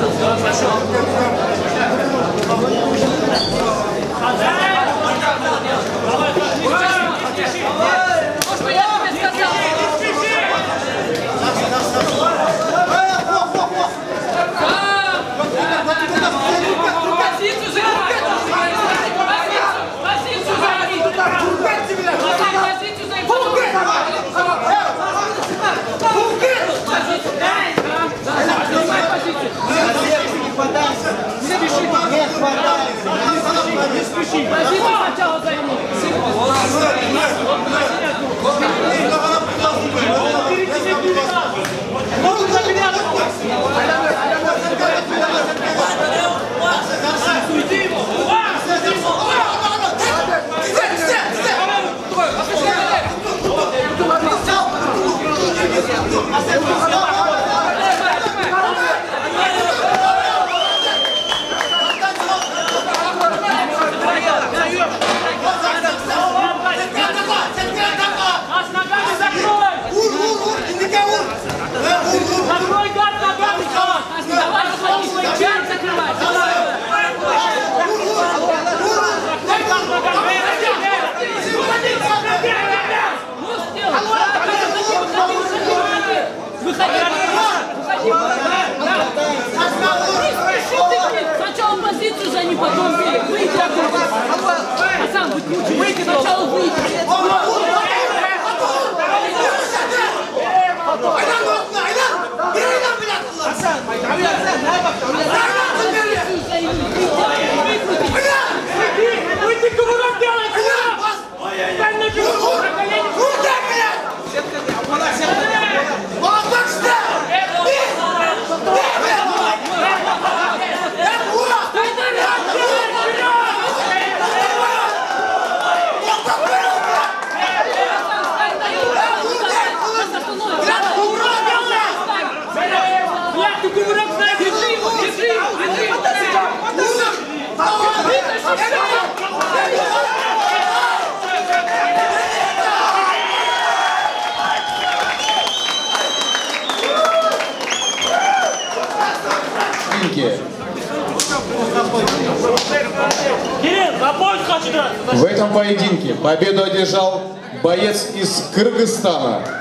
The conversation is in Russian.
Thank you. C'est du chic. Vas-y, doing поединке. В этом поединке победу одержал боец из Кыргызстана.